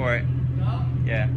for it. Yeah.